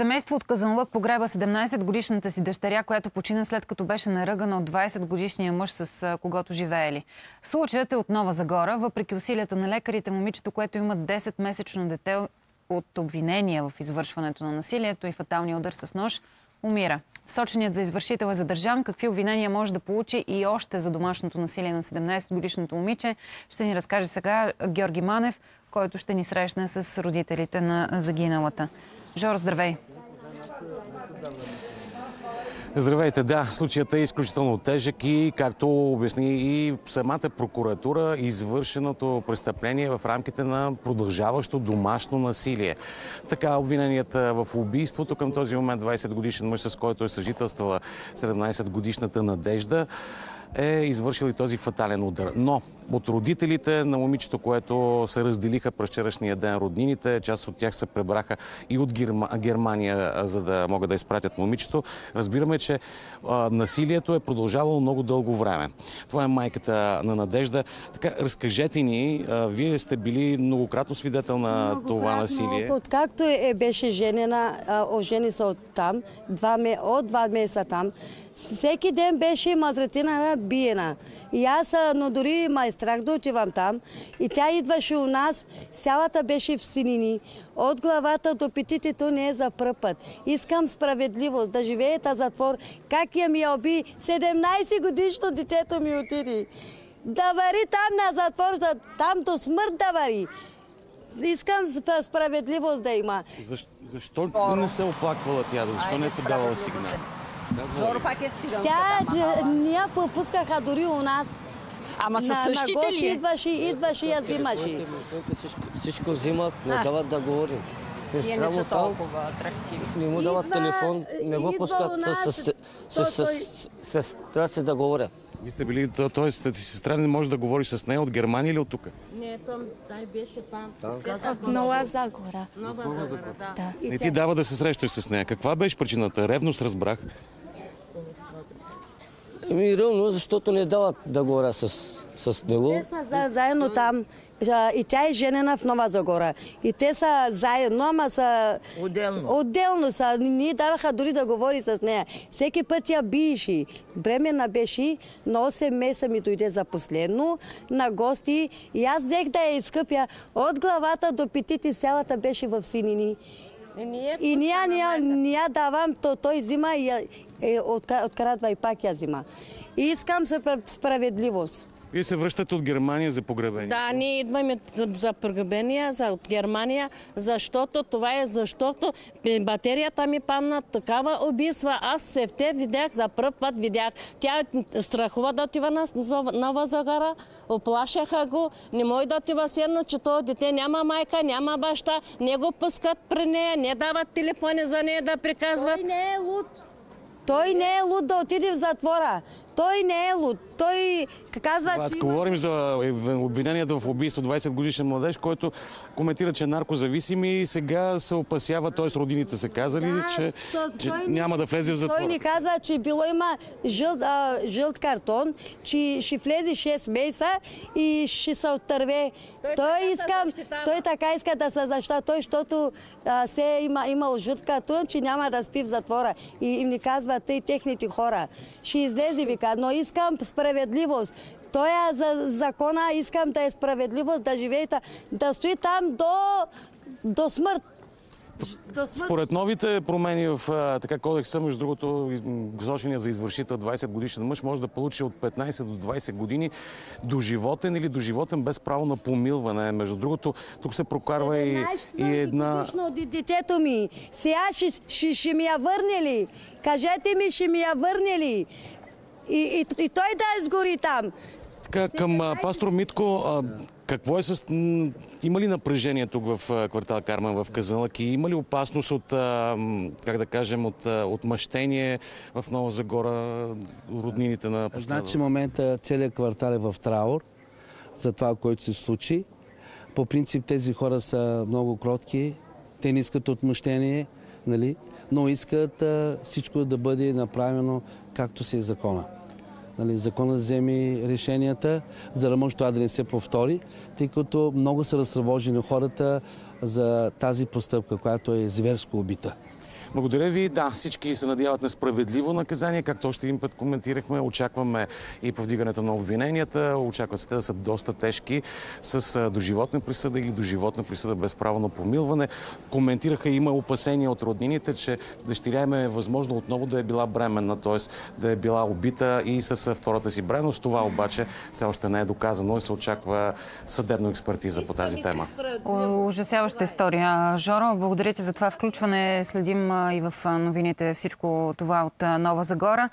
Семейство от Казанлък погреба 17-годишната си дъщеря, която почина след като беше наръгана от 20-годишния мъж, с когото живеели. Случаят е от Нова Загора. Въпреки усилията на лекарите, момичето, което има 10-месечно дете от обвинения в извършването на насилието и фаталния удар с нож, умира. Соченият за извършител е задържан. Какви обвинения може да получи и още за домашното насилие на 17-годишното момиче, ще ни разкаже сега Георги Манев, който ще ни срещне с родителите на загиналата. Жоро, здравей! Здравейте, да, случаят е изключително тежък и, както обясни и самата прокуратура, извършеното престъпление в рамките на продължаващо домашно насилие. Така, обвиненията в убийството към този момент 20 годишен мъж, с който е съжителствала 17 годишната Надежда, е извършил и този фатален удар. Но от родителите на момичето, което се разделиха през вчерашния ден роднините, част от тях се пребраха и от Германия, за да могат да изпратят момичето, разбираме, че насилието е продължавало много дълго време. Това е майката на Надежда. Така, разкажете ни, вие сте били многократно свидетел на това насилие. Откакто е, беше женена, ожени се от там, два, от два месеца там, всеки ден беше мазратина биена. И аз, но дори ме страх да отивам там. И тя идваше у нас, цялата беше в синини. От главата до петитето не е за пръв път. Искам справедливост, да живее та затвор. Как я ми оби 17 годишно детето ми отиди. Да вари там на затвор, там до смърт да вари. Искам справедливост да има. Защо, защо не се оплаквала тя? Защо не е подавала сигнал? Жоро пак е в сигнал. Тя ние попускаха дори у нас. Ама са същите ли? Идваше, идваше и я взимаше. Всичко, всичко взимат, не дават да говорим. Тие не са толкова атрактивни. Не му дават телефон, не го пускат с сестра си да говорят. Вие сте били, т.е. сестра не може да говори с нея от Германия или от тук? Не, там, тай беше там. От Нова Загора. Нова Загора, да. Не ти дава да се срещаш с нея. Каква беше причината? Ревност разбрах. Еми, ревно, защото не дават да говоря с, с него. Те са заедно там. И тя е женена в Нова Загора. И те са заедно, ама са... Отделно. Отделно са. Ние даваха дори да говори с нея. Всеки път я биеше. Бремена беше, на 8 месеца ми дойде за последно на гости. И аз взех да я изкъпя. От главата до петите цялата беше в синини. И ние, ние, ние давам, то, той взима и е, открадва и пак я взима. И искам справедливост. Вие се връщате от Германия за погребение. Да, ние идваме за погребение за, от Германия, защото това е защото батерията ми падна такава убийства. Аз се в те видях, за първ път видях. Тя страхува да отива на Нова Загара, оплашаха го, не може да отива седно, че това дете няма майка, няма баща, не го пускат при нея, не дават телефони за нея да приказват. Той не е луд. Той не е луд да отиде в затвора. Той не е луд. Той казва, че... Говорим за обвиненията в убийство 20 годишен младеж, който коментира, че е наркозависим и сега се опасява, т.е. родините са казали, Да, че, то- че той няма да влезе в затвора. Той ни казва, че било има жълт, а, жълт картон, че ще влезе 6 месеца и ще се отърве. Той Той, иска, той така иска да се защита, той, защото а, се е има, имал жълт картон, че няма да спи в затвора. И им ни казват те и техните хора. Ще излезе, вика, но искам справедливост. Той е за закона, искам да е справедливост, да живеете, да стои там до, до смърт. До смърт. Според новите промени в така кодекса, между другото, посочения за извършител 20 годишен мъж може да получи от 15 до 20 години доживотен или доживотен без право на помилване. Между другото, тук се прокарва и, и една... Детето ми. Сега ще, ще, ще ми я върне ли? Кажете ми, ще ми я върне ли? И, и, и той да изгори там. Така, към а, пастор Митко, а, какво е с... Има ли напрежение тук в квартал Кармен в Казанлък и има ли опасност от, а, как да кажем, от отмъщение в Нова Загора, роднините на пострадал? Значи в момента целият квартал е в траур за това, което се случи. По принцип тези хора са много кротки, те не искат отмъщение, нали? но искат а, всичко да бъде направено както се е закона. Нали, закона вземи решенията, за да може това да не се повтори, тъй като много са разтревожени хората за тази постъпка, която е зверско убита. Благодаря ви. Да, всички се надяват на справедливо наказание, както още един път коментирахме. Очакваме и повдигането на обвиненията. Очаква се те да са доста тежки с доживотна присъда или доживотна присъда без право на помилване. Коментираха и има опасения от роднините, че дъщеря им е възможно отново да е била бременна, т.е. да е била убита и с втората си бременност. Това обаче все още не е доказано и се очаква съдебна експертиза по тази тема. Ужасяваща история. Жоро, благодаря ти за това включване. Следим и в новините всичко това от Нова Загора.